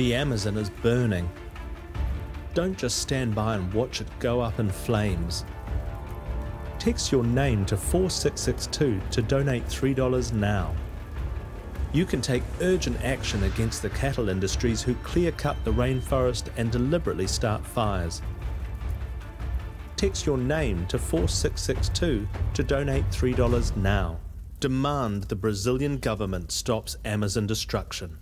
The Amazon is burning. Don't just stand by and watch it go up in flames. Text your name to 4662 to donate $3 now. You can take urgent action against the cattle industries who clear cut the rainforest and deliberately start fires. Text your name to 4662 to donate $3 now. Demand the Brazilian government stops Amazon destruction.